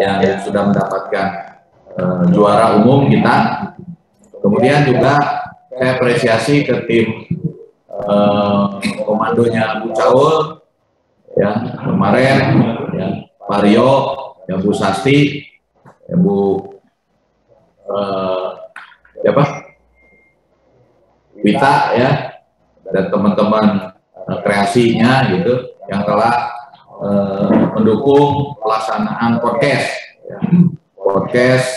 yang sudah mendapatkan uh, juara umum kita. Kemudian juga saya apresiasi ke tim uh, komandonya Bu Caul, ya kemarin, ya Pak Rio, ya Bu Sasti, ya Bu uh, siapa? Wita ya dan teman-teman kreasinya gitu yang telah uh, mendukung pelaksanaan podcast ya. podcast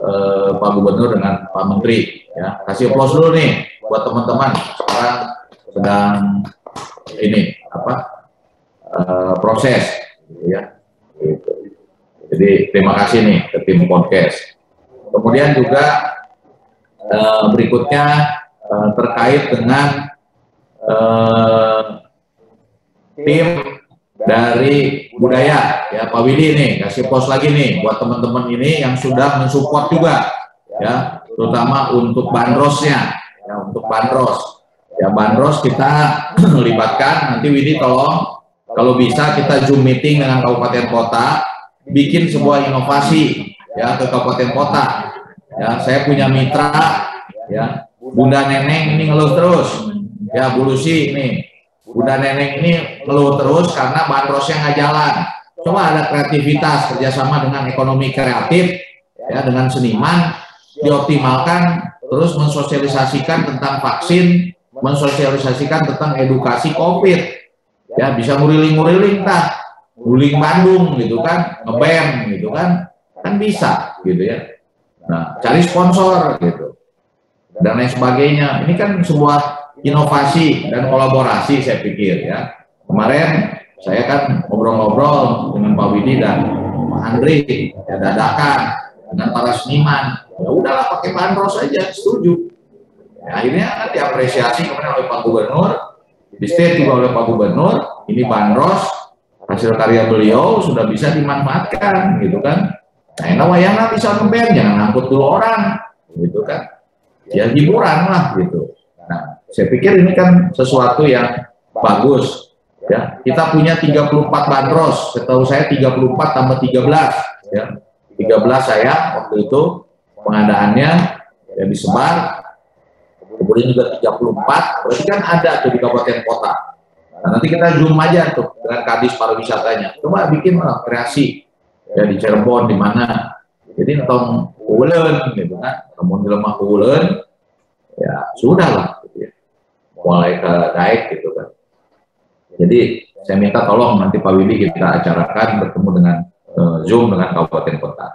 uh, Pak Gubernur dengan Pak Menteri ya. Kasih aplaus dulu nih buat teman-teman sekarang sedang ini apa uh, proses ya. Jadi terima kasih nih ke tim podcast. Kemudian juga uh, berikutnya uh, terkait dengan uh, tim dari budaya. Ya Pak Widi nih kasih pos lagi nih buat teman-teman ini yang sudah mensupport juga. Ya terutama untuk bandrosnya. Ya untuk bandros. Ya bandros kita libatkan. Nanti Widi tolong kalau bisa kita zoom meeting dengan kabupaten kota bikin sebuah inovasi ya ke kabupaten kota. Ya saya punya mitra ya Bunda Neneng ini ngeluh terus. Ya Bu Lucy nih Bunda Neneng ini ngeluh terus karena bandrosnya nggak jalan. Coba ada kreativitas kerjasama dengan ekonomi kreatif, ya dengan seniman, dioptimalkan, terus mensosialisasikan tentang vaksin, mensosialisasikan tentang edukasi COVID. Ya bisa nguriling-nguriling tah, guling Bandung gitu kan, ngebem gitu kan, kan bisa gitu ya. Nah, cari sponsor gitu dan lain sebagainya. Ini kan sebuah inovasi dan kolaborasi saya pikir ya. Kemarin saya kan ngobrol-ngobrol dengan Pak Widi dan Pak Andri ya dadakan dengan para seniman. Ya udahlah pakai bandros saja, setuju. Ya, akhirnya kan diapresiasi kemudian oleh Pak Gubernur, di juga oleh Pak Gubernur, ini bandros hasil karya beliau sudah bisa dimanfaatkan gitu kan. Nah, enak wayangnya bisa ngeband, jangan ngangkut dulu orang, gitu kan. Ya hiburan lah gitu. Nah, saya pikir ini kan sesuatu yang bagus. Ya, kita punya 34 bandros, setahu saya 34 tambah 13 ya. 13 saya waktu itu pengadaannya ya disebar kemudian juga 34 berarti kan ada tuh di kabupaten kota. Nah, nanti kita zoom aja tuh dengan kadis pariwisatanya. Coba bikin lah kreasi ya di Cirebon di mana. Jadi nonton Ulen gitu kan. Di lemah Ulen ya sudah lah mulai ke naik gitu kan. Jadi saya minta tolong nanti Pak Widi kita acarakan bertemu dengan uh, Zoom dengan kabupaten kota.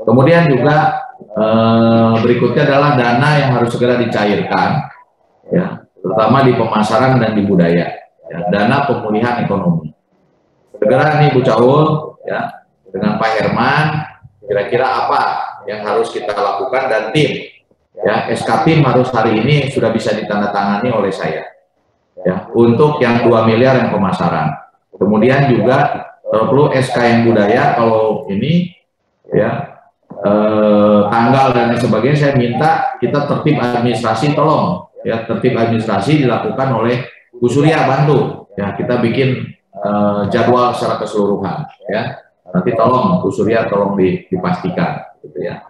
Kemudian juga uh, berikutnya adalah dana yang harus segera dicairkan, ya, terutama di pemasaran dan di budaya, ya, dana pemulihan ekonomi. Segera nih Bu Caul, ya, dengan Pak Herman, kira-kira apa yang harus kita lakukan dan tim ya SK tim harus hari ini sudah bisa ditandatangani oleh saya. Ya untuk yang 2 miliar yang pemasaran. Kemudian juga kalau perlu SK yang budaya kalau ini ya eh, tanggal dan sebagainya saya minta kita tertib administrasi tolong ya tertib administrasi dilakukan oleh Bu Surya bantu. Ya kita bikin eh, jadwal secara keseluruhan ya. Nanti tolong Bu Surya tolong dipastikan gitu ya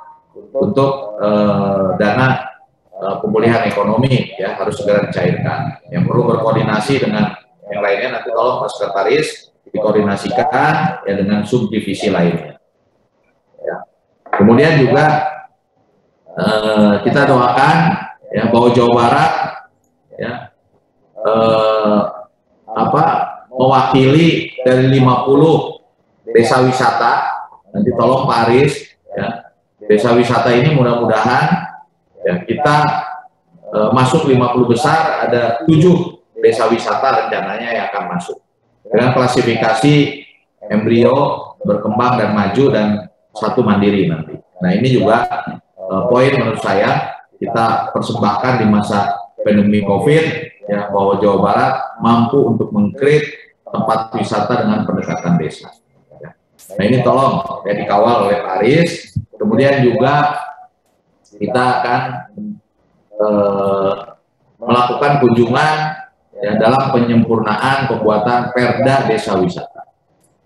untuk uh, dana uh, pemulihan ekonomi ya harus segera dicairkan. Yang perlu berkoordinasi dengan yang lainnya nanti tolong Pak Sekretaris dikoordinasikan ya dengan subdivisi lainnya. Ya. Kemudian juga uh, kita doakan ya bahwa Jawa Barat ya uh, apa mewakili dari 50 desa wisata nanti tolong Pak Aris ya desa wisata ini mudah-mudahan ya kita e, masuk 50 besar ada tujuh desa wisata rencananya yang akan masuk dengan klasifikasi embrio berkembang dan maju dan satu mandiri nanti. Nah ini juga e, poin menurut saya kita persembahkan di masa pandemi COVID ya bahwa Jawa Barat mampu untuk mengkreat tempat wisata dengan pendekatan desa. Nah ini tolong ya dikawal oleh Pak Aris Kemudian juga kita akan eh, melakukan kunjungan ya, dalam penyempurnaan pembuatan Perda Desa Wisata.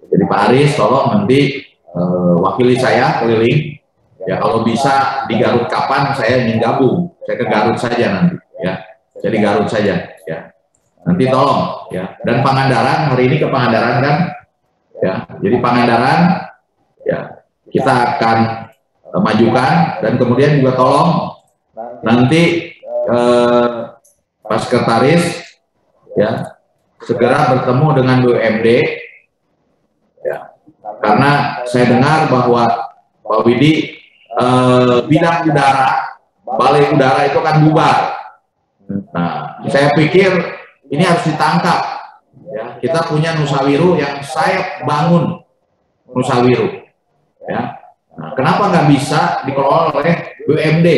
Jadi Pak Aris tolong nanti eh, mewakili saya keliling. Ya kalau bisa di Garut kapan saya ingin gabung, saya ke Garut saja nanti. Ya, jadi Garut saja. Ya, nanti tolong. Ya, dan Pangandaran hari ini ke Pangandaran kan. Ya, jadi Pangandaran. Ya, kita akan majukan dan kemudian juga tolong nanti eh, Pak Sekretaris ya segera bertemu dengan BUMD ya karena saya dengar bahwa Pak Widi eh, bidang udara balai udara itu kan bubar. Nah saya pikir ini harus ditangkap. Ya kita punya Nusawiru yang saya bangun Nusawiru. Ya nah, kenapa nggak bisa dikelola oleh BUMD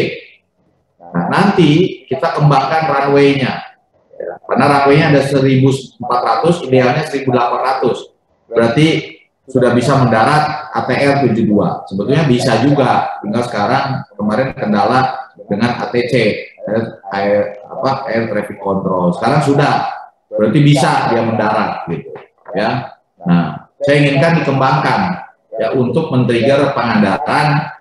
nah nanti kita kembangkan runway-nya karena runway-nya ada 1.400, idealnya 1.800. Berarti sudah bisa mendarat ATR 72. Sebetulnya bisa juga, tinggal sekarang kemarin kendala dengan ATC, air, apa, air traffic control. Sekarang sudah, berarti bisa dia mendarat gitu. Ya, nah saya inginkan dikembangkan ya untuk men-trigger pengandaran.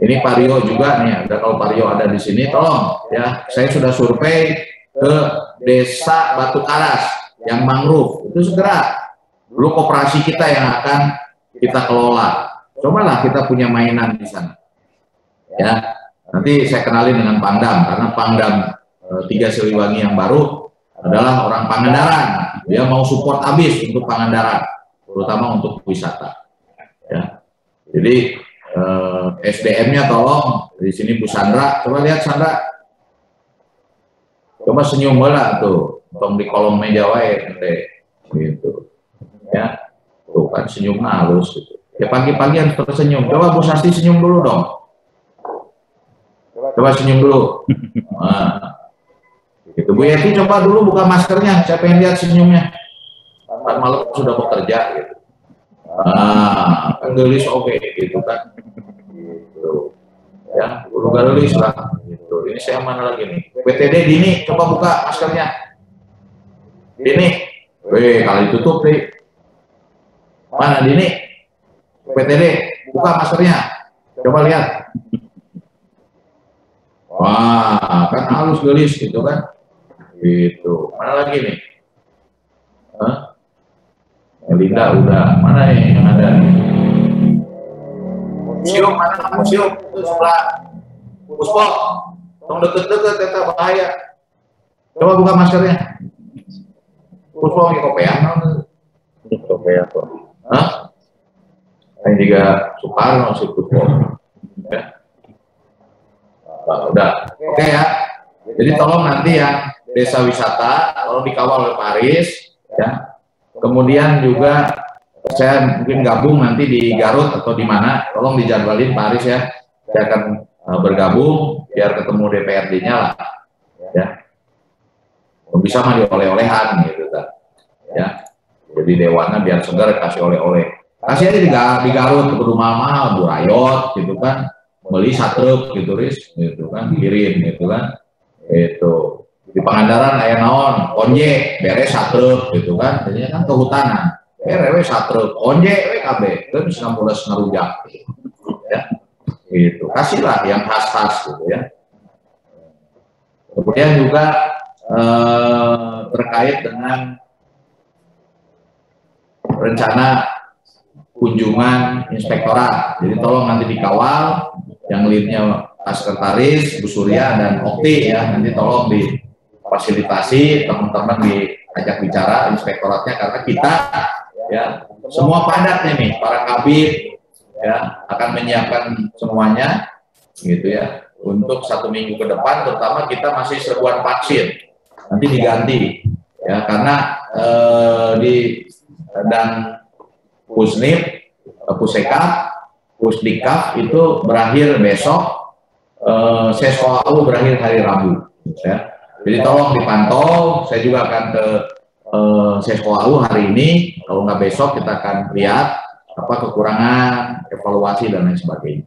Ini Pak Rio juga nih, ada kalau Pak Rio ada di sini, tolong ya. Saya sudah survei ke desa Batu Karas yang mangrove. Itu segera. Dulu koperasi kita yang akan kita kelola. Cobalah kita punya mainan di sana. Ya nanti saya kenalin dengan Pangdam karena Pangdam e, tiga Siliwangi yang baru adalah orang Pangandaran. Dia mau support habis untuk Pangandaran terutama untuk wisata. Ya. Jadi eh, SDM-nya tolong di sini Bu Sandra. Coba lihat Sandra. Coba senyum bola tuh tong di kolom meja wae nanti gitu. Ya. Tuh kan senyum halus gitu. Ya pagi-pagi harus tersenyum. Coba Bu Sasti senyum dulu dong. Coba senyum dulu. Nah, gitu. Bu Yeti coba dulu buka maskernya. Saya pengen lihat senyumnya kan malam sudah bekerja gitu. Ah kan gelis oke okay, gitu kan. Gitu. Ya bulu garulis lah gitu. Ini saya mana lagi nih? PTD Dini coba buka maskernya. Dini. Weh kali tutup nih mana Dini? PTD buka maskernya. Coba lihat. Wah kan halus gelis gitu kan. Gitu. Mana lagi nih? Hah? Linda udah. Mana nih yang ada museum mana? Museum. Itu sebelah Puspo tong deket-deket tetap bahaya. Coba buka maskernya. Puspo lagi kopean. Kopean kok Hah? Ini juga Soekarno si Puspo ya. Nah, udah. Oke okay, ya. Jadi tolong nanti ya desa wisata tolong dikawal oleh Paris ya kemudian juga saya mungkin gabung nanti di Garut atau di mana, tolong dijadwalin Pak Aris ya, saya akan uh, bergabung biar ketemu DPRD-nya lah, ya. Bisa mah oleh-olehan gitu, kan. ya. Jadi dewannya biar segar kasih oleh-oleh. Kasih aja di, di Garut ke rumah mahal, burayot gitu kan, beli satu gitu, ris, gitu kan, kirim gitu kan, itu di Pangandaran ayah naon, konje, beres satu gitu kan, jadinya kan kehutanan. RW satu onje WKB itu bisa mulai ngerujak. Ya. Itu kasihlah yang khas-khas gitu ya. Kemudian juga eh, terkait dengan rencana kunjungan inspektorat. Jadi tolong nanti dikawal yang leadnya Pak Sekretaris Bu Surya dan Okti ya. Nanti tolong difasilitasi teman-teman diajak bicara inspektoratnya karena kita ya semua padatnya nih para kabit ya akan menyiapkan semuanya gitu ya untuk satu minggu ke depan terutama kita masih serbuan vaksin nanti diganti ya karena eh, di dan pusnip eh, puseka pusdikaf itu berakhir besok eh, sesuatu berakhir hari Rabu ya jadi tolong dipantau saya juga akan ke uh, sesuatu hari ini, kalau nggak besok kita akan lihat apa kekurangan, evaluasi dan lain sebagainya.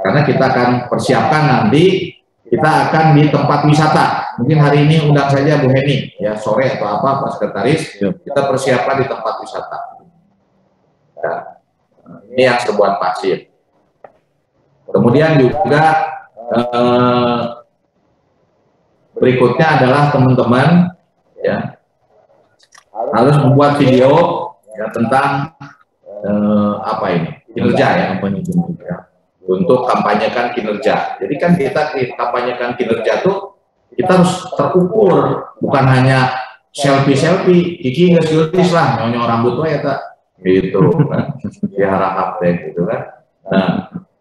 Karena kita akan persiapkan nanti kita akan di tempat wisata. Mungkin hari ini undang saja Bu Heni ya sore atau apa Pak Sekretaris, kita persiapkan di tempat wisata. Ya. Ini yang serbuan pasir. Kemudian juga eh, berikutnya adalah teman-teman ya harus membuat video ya tentang eh, apa ini kinerja ya kampanye kinerja. Untuk kampanyekan kinerja. Jadi kan kita kampanyekan kinerja tuh kita harus terukur. Bukan hanya selfie selfie kiki nggak sekaligus lah nyonya rambut tuh ya tak gitu kan. Gitu kan. Nah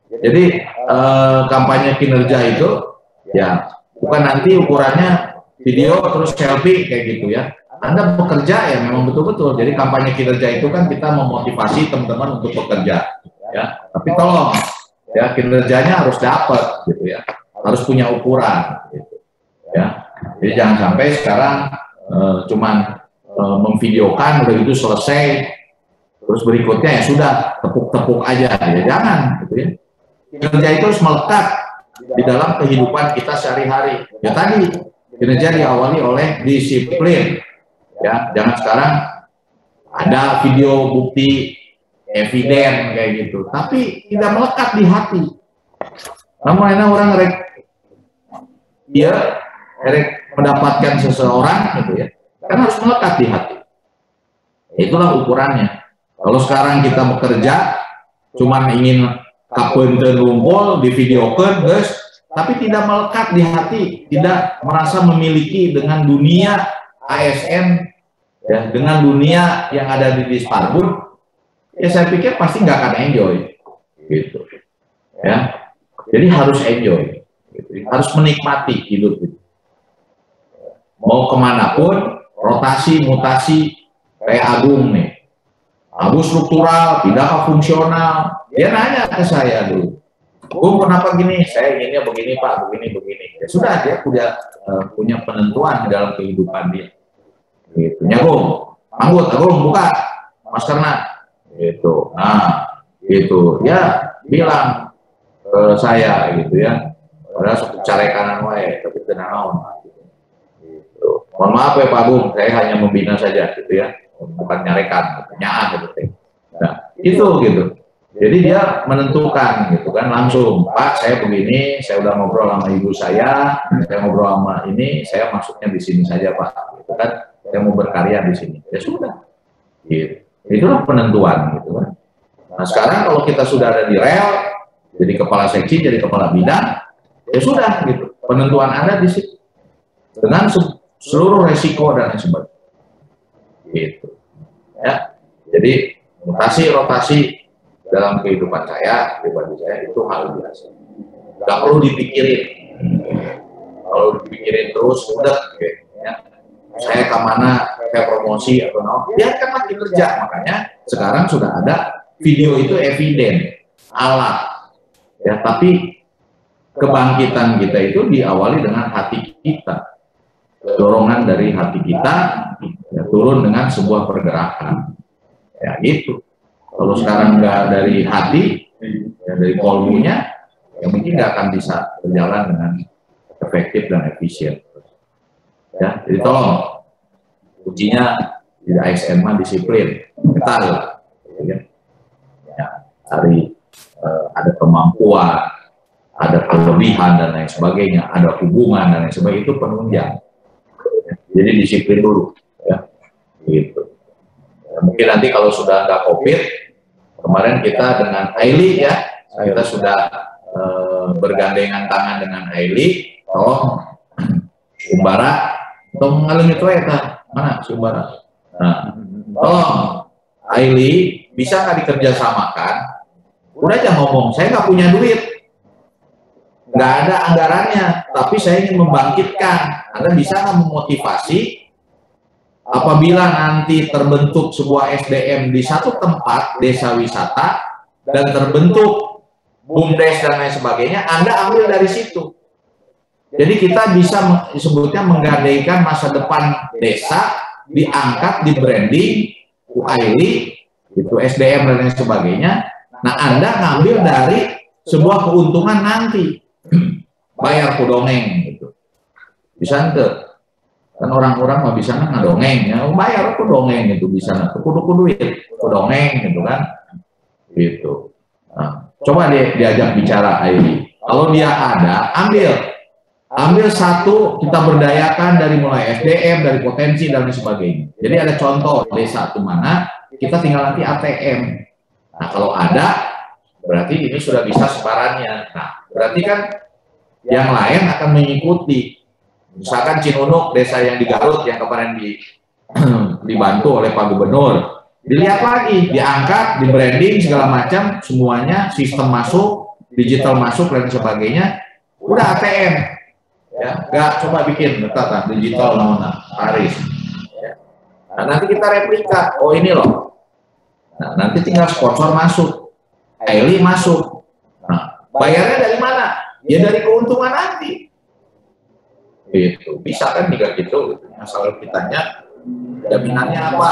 jadi eh, kampanye kinerja itu ya bukan nanti ukurannya video terus selfie kayak gitu ya. Anda bekerja ya memang betul-betul. Jadi kampanye kinerja itu kan kita memotivasi teman-teman untuk bekerja ya. Tapi tolong ya kinerjanya harus dapat gitu ya. Harus punya ukuran gitu ya. Jadi jangan sampai sekarang uh, cuman uh, memvideokan udah itu selesai terus berikutnya ya sudah tepuk-tepuk aja. Ya jangan gitu ya. Kinerja itu harus melekat di dalam kehidupan kita sehari-hari. Ya tadi kinerja diawali oleh disiplin. Ya jangan sekarang ada video bukti eviden kayak gitu. Tapi tidak melekat di hati. Namun orang rek dia rek mendapatkan seseorang gitu ya kan harus melekat di hati. Itulah ukurannya. Kalau sekarang kita bekerja cuman ingin kapenten rumpul di video guys tapi tidak melekat di hati tidak merasa memiliki dengan dunia ASN ya dengan dunia yang ada di Disparbun ya saya pikir pasti nggak akan enjoy gitu ya jadi harus enjoy gitu. harus menikmati hidup itu mau ke mana pun rotasi mutasi kayak Agung nih Agung struktural tidak fungsional. Dia nanya ke saya dulu Bung kenapa gini? Saya inginnya begini Pak begini begini. Ya sudah dia punya uh, punya penentuan di dalam kehidupan dia. Gitu. Nyagung Anggut Agung buka maskernya. Gitu. Nah gitu. Ya bilang ke saya gitu ya. Padahal cara kanan wae tapi tenang gitu. Mohon maaf ya Pak Bung saya hanya membina saja gitu ya bukan nyarekan pertanyaan gitu nah itu gitu jadi dia menentukan gitu kan langsung Pak saya begini saya udah ngobrol sama ibu saya saya ngobrol sama ini saya masuknya di sini saja Pak gitu kan saya mau berkarya di sini ya sudah gitu Itulah penentuan gitu kan. Nah sekarang kalau kita sudah ada di rel, jadi kepala seksi, jadi kepala bidang, ya sudah gitu. Penentuan ada di situ dengan seluruh resiko dan sebagainya. Gitu. Ya. Jadi mutasi rotasi dalam kehidupan saya, pribadi saya itu hal biasa. Gak perlu dipikirin. Kalau dipikirin terus, udah ya. Saya ke mana kayak promosi atau no, biarkanlah kerja. Makanya sekarang sudah ada video itu eviden, alat. Ya, tapi kebangkitan kita itu diawali dengan hati kita. Dorongan dari hati kita ya, turun dengan sebuah pergerakan. Ya gitu. Kalau sekarang nggak dari hati, ya, dari kolbunya, ya mungkin nggak akan bisa berjalan dengan efektif dan efisien. Ya, jadi tolong kuncinya di ASN mah disiplin ketat ya, ya uh, ada kemampuan ada kelebihan dan lain sebagainya ada hubungan dan lain sebagainya itu penunjang jadi disiplin dulu gitu ya, mungkin nanti kalau sudah nggak covid kemarin kita dengan Aili ya kita sudah uh, bergandengan tangan dengan Aili tolong Umbara tolong ngalung itu ya Mana Sumbara? Nah, tolong Aili bisa nggak dikerjasamakan? Udah aja ngomong, saya nggak punya duit, nggak ada anggarannya, tapi saya ingin membangkitkan. Anda bisa nggak memotivasi apabila nanti terbentuk sebuah SDM di satu tempat desa wisata dan terbentuk bumdes dan lain sebagainya, Anda ambil dari situ. Jadi kita bisa disebutnya menggadaikan masa depan desa, diangkat, di branding, UAILI, itu SDM dan lain sebagainya. Nah Anda ngambil dari sebuah keuntungan nanti, bayar kudongeng gitu. Bisa ente, kan orang-orang mau bisa ngadongeng, ya bayar kudongeng itu bisa, kudu kudu duit, kudongeng gitu kan. Gitu. Nah, coba deh diajak bicara ini. Kalau dia ada, ambil. Ambil satu, kita berdayakan dari mulai SDM, dari potensi, dan lain sebagainya. Jadi ada contoh desa itu mana, kita tinggal nanti ATM. Nah, kalau ada, berarti ini sudah bisa sebarannya. Nah, berarti kan yang lain akan mengikuti. Misalkan Cinunuk, desa yang di Garut, yang kemarin di, dibantu oleh Pak Gubernur, dilihat lagi, diangkat, di branding segala macam, semuanya sistem masuk, digital masuk dan sebagainya, udah ATM, ya, nggak coba bikin, betapa digital nona, Paris. Ya. Nah, nanti kita replika, oh ini loh. Nah, nanti tinggal sponsor masuk, Eli masuk. Nah, bayarnya dari mana? Ya dari keuntungan nanti. Itu bisa kan juga gitu, asal kitanya jaminannya apa?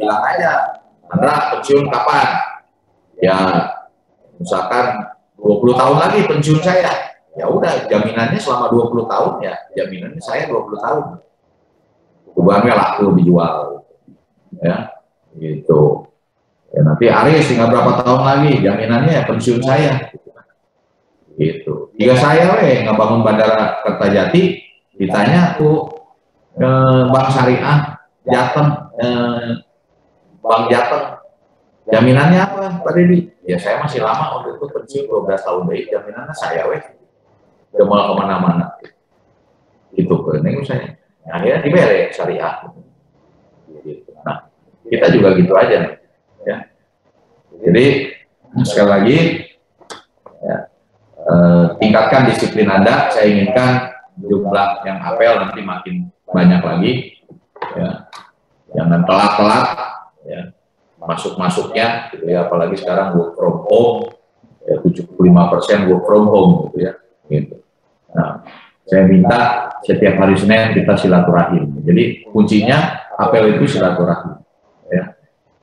bilang aja Anda pensiun kapan? Ya misalkan 20 tahun lagi pensiun saya. Ya udah jaminannya selama 20 tahun ya jaminannya saya 20 tahun. Uangnya laku dijual. Ya gitu. Ya nanti Aris tinggal berapa tahun lagi jaminannya ya pensiun saya. gitu jika saya weh nggak bangun bandara Kertajati ditanya tuh eh, Bank Syariah Jateng eh, Bang Jateng. Jaminannya apa, Pak Dedi? Ya saya masih lama waktu itu pensiun 12 tahun baik, jaminannya saya weh. Udah mau ke mana-mana. Itu ke neng saya. Akhirnya ya syariah. Gitu. Nah, kita juga gitu aja. Ya. Jadi, sekali lagi, ya, eh, tingkatkan disiplin Anda. Saya inginkan jumlah yang apel nanti makin banyak lagi. Ya. Jangan telat-telat ya. Masuk masuknya gitu ya. Apalagi sekarang work from home ya 75 persen work from home gitu ya. Gitu. Nah saya minta setiap hari Senin kita silaturahim. Jadi kuncinya apel itu silaturahim ya.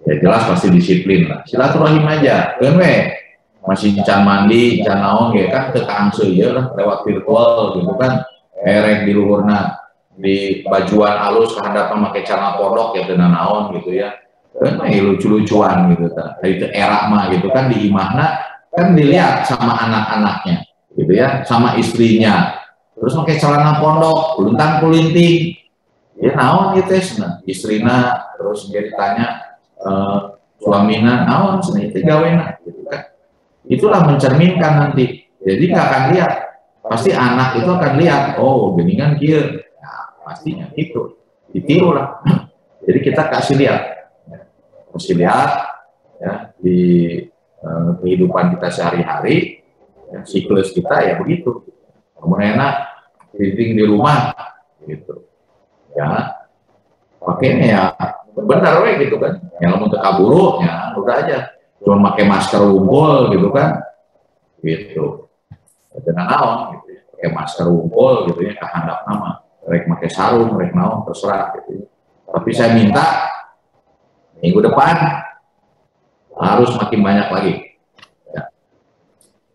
Ya jelas pasti disiplin lah. Silaturahim aja. Kan we masih can mandi can naon ya kan ke kangse ya lah lewat virtual gitu kan. Erek di luhurna di bajuan halus kehadapan pakai celana pondok ya dengan naon gitu ya. Kan lucu-lucuan gitu kan itu era mah gitu kan di imahna kan dilihat sama anak-anaknya gitu ya sama istrinya. Terus pakai celana pondok luntang kulinting. Ya naon gitu ya istrina terus dia ditanya e, suamina naon seni itu gawena gitu. kan itulah mencerminkan nanti. Jadi nggak akan lihat. Pasti anak itu akan lihat oh geningan kia. Nah, pastinya itu ditiru lah jadi kita kasih lihat. Mesti lihat ya di uh, kehidupan kita sehari-hari ya, siklus kita ya begitu. Kamu enak living di rumah gitu. Ya pakainya ya benar we gitu kan. Yang kaburu ya udah aja cuma pakai masker unggul gitu kan gitu dengan naon gitu ya. pakai masker unggul gitu ya kehandap nama rek pakai sarung rek naon terserah gitu ya. tapi saya minta minggu depan harus makin banyak lagi. Ya.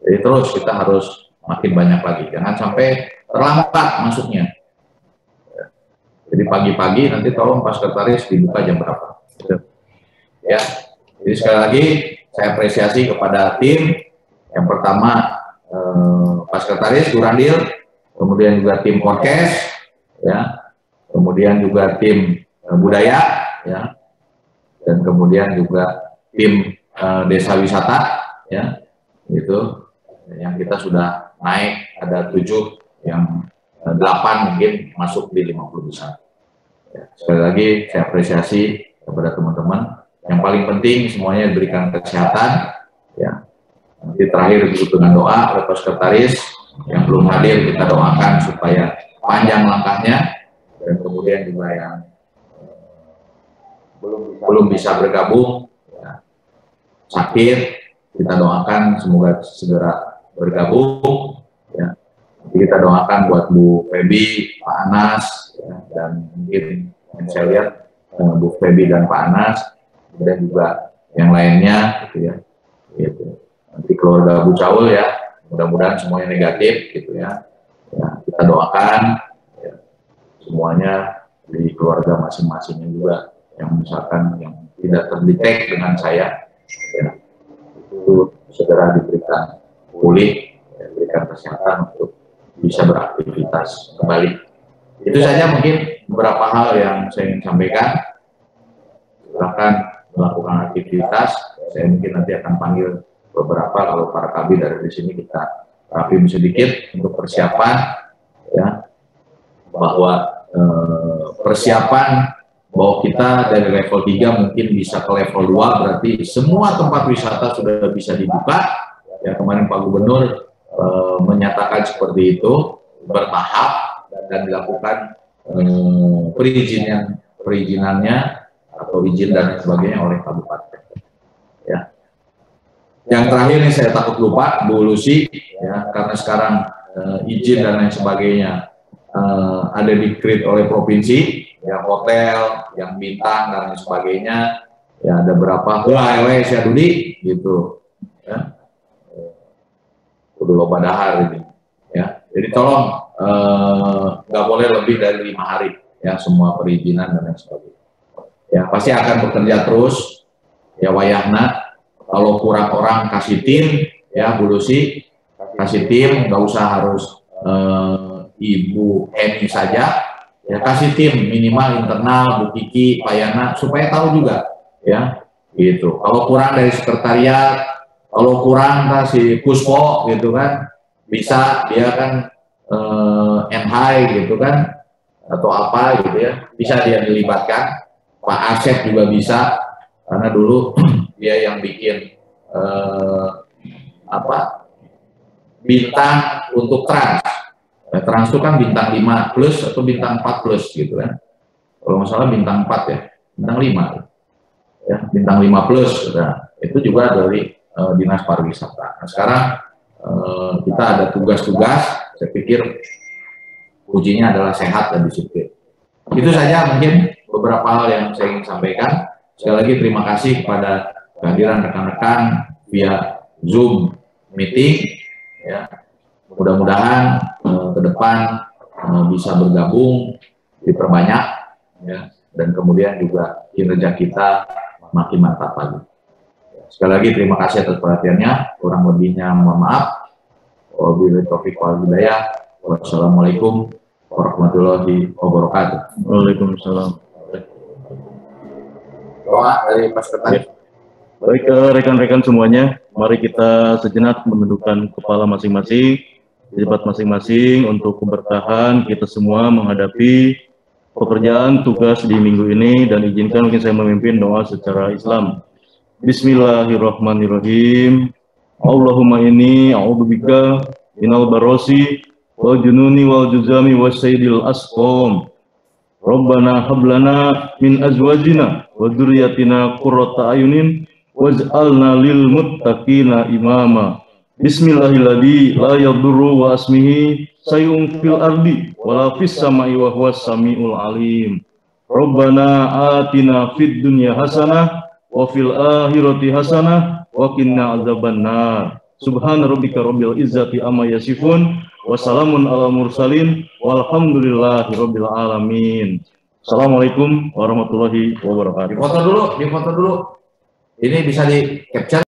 Jadi terus kita harus makin banyak lagi, jangan sampai terlambat masuknya. Ya. Jadi pagi-pagi nanti tolong pas sekretaris dibuka jam berapa. Ya, jadi sekali lagi saya apresiasi kepada tim. Yang pertama eh, Pak Sekretaris kemudian juga tim podcast, ya, kemudian juga tim eh, budaya, ya, dan kemudian juga tim uh, desa wisata ya itu yang kita sudah naik ada tujuh yang uh, delapan mungkin masuk di 50 besar. Ya, sekali lagi saya apresiasi kepada teman-teman. Yang paling penting semuanya diberikan kesehatan. Ya, nanti terakhir dengan doa oleh Pak Sekretaris yang belum hadir kita doakan supaya panjang langkahnya dan kemudian juga yang belum bisa, belum bisa bergabung, ya, sakit, kita doakan semoga segera bergabung. Ya. kita doakan buat Bu Febi, Pak Anas, ya, dan mungkin yang saya lihat eh, Bu Febi dan Pak Anas, kemudian juga yang lainnya, gitu ya. Gitu. Nanti keluarga Bu Caul ya, mudah-mudahan semuanya negatif, gitu ya. ya kita doakan ya, semuanya di keluarga masing-masingnya juga yang misalkan yang tidak terdetek dengan saya ya, itu segera diberikan pulih, ya, diberikan kesehatan untuk bisa beraktivitas kembali. Itu saja mungkin beberapa hal yang saya ingin sampaikan. Silakan melakukan aktivitas. Saya mungkin nanti akan panggil beberapa kalau para kabin dari di sini kita rapim sedikit untuk persiapan ya bahwa eh, persiapan bahwa kita dari level 3 mungkin bisa ke level 2 berarti semua tempat wisata sudah bisa dibuka ya kemarin Pak Gubernur eh, menyatakan seperti itu bertahap dan dilakukan eh, perizinan perizinannya atau izin dan sebagainya oleh kabupaten. Ya. Yang terakhir ini saya takut lupa Bu Lucy ya karena sekarang uh, izin dan lain sebagainya uh, ada dikrit oleh provinsi yang hotel yang bintang dan lain sebagainya ya ada berapa wah saya Dudi gitu ya. Udah pada hari ini ya. Jadi tolong eh, nggak uh, boleh lebih dari lima hari ya semua perizinan dan lain sebagainya ya pasti akan bekerja terus. Ya wayahna kalau kurang orang kasih tim. Ya Bu Lucy kasih tim. Nggak usah harus uh, Ibu Eni saja. Ya kasih tim minimal internal Bu Kiki Pak Yana supaya tahu juga. Ya gitu. Kalau kurang dari sekretariat kalau kurang kasih Puspo gitu kan bisa dia kan eh, NH gitu kan atau apa gitu ya bisa dia dilibatkan Pak Asep juga bisa karena dulu dia yang bikin eh, apa bintang untuk trans. Nah, trans itu kan bintang 5 plus atau bintang 4 plus gitu kan. Kalau nggak bintang 4 ya, bintang 5. Ya, bintang 5 plus. Nah, itu juga dari eh, Dinas Pariwisata. Nah, sekarang eh, kita ada tugas-tugas, saya pikir ujinya adalah sehat dan disiplin. Itu saja mungkin beberapa hal yang saya ingin sampaikan. Sekali lagi terima kasih kepada kehadiran rekan-rekan via Zoom meeting ya mudah-mudahan eh, ke depan eh, bisa bergabung diperbanyak ya dan kemudian juga kinerja kita makin mantap lagi. Sekali lagi terima kasih atas perhatiannya. Kurang lebihnya mohon maaf. Wabillahi taufiq wal hidayah. Wassalamualaikum warahmatullahi wabarakatuh. Waalaikumsalam. Ya. Baik eh, rekan-rekan semuanya, mari kita sejenak menundukkan kepala masing-masing, di tempat masing-masing untuk keberkahan kita semua menghadapi pekerjaan tugas di minggu ini dan izinkan mungkin saya memimpin doa secara Islam. Bismillahirrahmanirrahim. Allahumma inni a'udzubika minal barosi wal jununi wal juzami wa sayyidil asqam. Rabbana hablana min azwajina wa dzurriyyatina qurrata ayunin waj'alna lil muttaqina imama. Bismillahilladzi la yadurru wa asmihi sayun fil ardi wala fis samai wa huwas samiul alim. Rabbana atina fid dunya hasanah wa fil akhirati hasanah wa qina adzabannar. Subhana rabbika rabbil izzati amma yasifun wa salamun ala mursalin walhamdulillahi rabbil alamin Assalamualaikum warahmatullahi wabarakatuh. Di foto dulu, di foto dulu. Ini bisa di capture